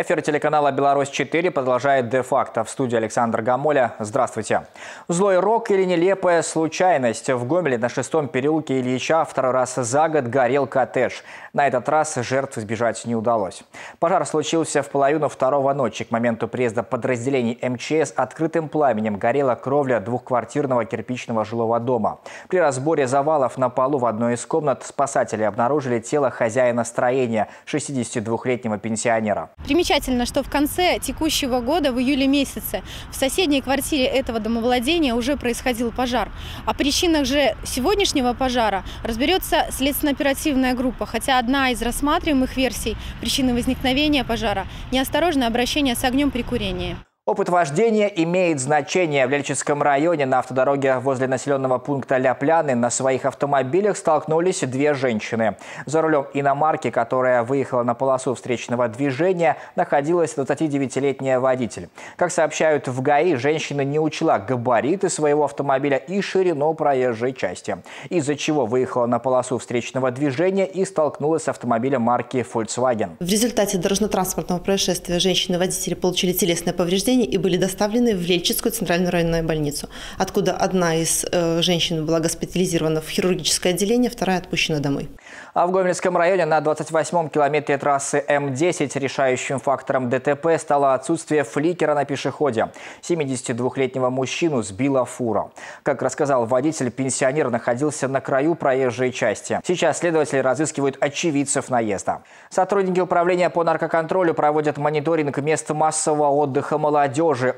Эфир телеканала «Беларусь-4» продолжает де-факто. В студии Александр Гамоля. Здравствуйте. Злой рок или нелепая случайность? В Гомеле на шестом переулке Ильича второй раз за год горел коттедж. На этот раз жертв избежать не удалось. Пожар случился в половину второго ночи. К моменту приезда подразделений МЧС открытым пламенем горела кровля двухквартирного кирпичного жилого дома. При разборе завалов на полу в одной из комнат спасатели обнаружили тело хозяина строения, 62-летнего пенсионера. Примечательно, что в конце текущего года, в июле месяце, в соседней квартире этого домовладения уже происходил пожар. О причинах же сегодняшнего пожара разберется следственно-оперативная группа, хотя одна из рассматриваемых версий причины возникновения пожара – неосторожное обращение с огнем при курении. Опыт вождения имеет значение. В Лельчинском районе на автодороге возле населенного пункта Ляпляны на своих автомобилях столкнулись две женщины. За рулем иномарки, которая выехала на полосу встречного движения, находилась 29-летняя водитель. Как сообщают в ГАИ, женщина не учла габариты своего автомобиля и ширину проезжей части, из-за чего выехала на полосу встречного движения и столкнулась с автомобилем марки Volkswagen. В результате дорожно-транспортного происшествия женщины-водители получили телесное повреждение ранения и были доставлены в Лельчинскую центральную районную больницу, откуда одна из э, женщин была госпитализирована в хирургическое отделение, вторая отпущена домой. А в Гомельском районе на 28-м километре трассы М10 решающим фактором ДТП стало отсутствие фликера на пешеходе. 72-летнего мужчину сбила фура. Как рассказал водитель, пенсионер находился на краю проезжей части. Сейчас следователи разыскивают очевидцев наезда. Сотрудники управления по наркоконтролю проводят мониторинг мест массового отдыха молодежи,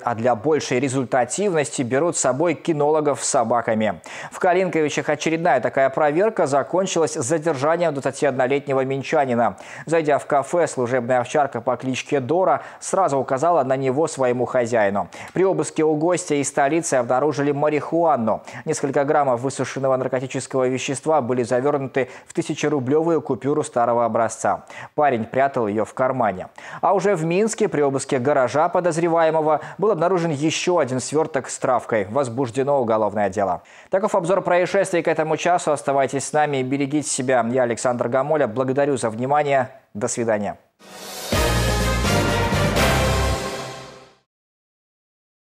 а для большей результативности берут с собой кинологов с собаками. В Калинковичах очередная такая проверка закончилась задержанием задержанием 21-летнего минчанина. Зайдя в кафе, служебная овчарка по кличке Дора сразу указала на него своему хозяину. При обыске у гостя из столицы обнаружили марихуану. Несколько граммов высушенного наркотического вещества были завернуты в тысячерублевую купюру старого образца. Парень прятал ее в кармане. А уже в Минске при обыске гаража подозреваемого был обнаружен еще один сверток с травкой. Возбуждено уголовное дело. Таков обзор происшествий к этому часу. Оставайтесь с нами и берегите себя. Я Александр Гамоля. Благодарю за внимание. До свидания.